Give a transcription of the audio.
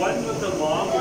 one with the long